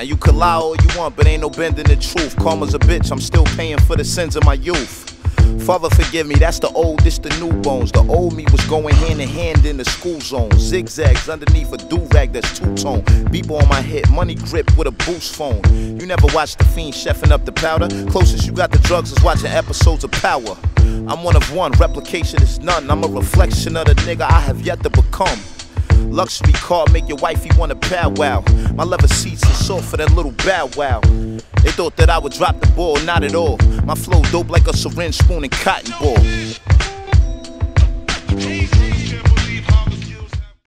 Now you can lie all you want, but ain't no bending the truth. Karma's a bitch, I'm still paying for the sins of my youth. Father, forgive me, that's the old, this the new bones. The old me was going hand in hand in the school zone. Zigzags underneath a do rag that's two tone. Beep on my hip, money grip with a boost phone. You never watched the fiend chefing up the powder? Closest you got the drugs is watching episodes of Power. I'm one of one, replication is none. I'm a reflection of the nigga I have yet to become. Luxury car make your wifey wanna powwow. My leather seats are soft for that little bow wow. They thought that I would drop the ball, not at all. My flow dope like a syringe spoon and cotton ball.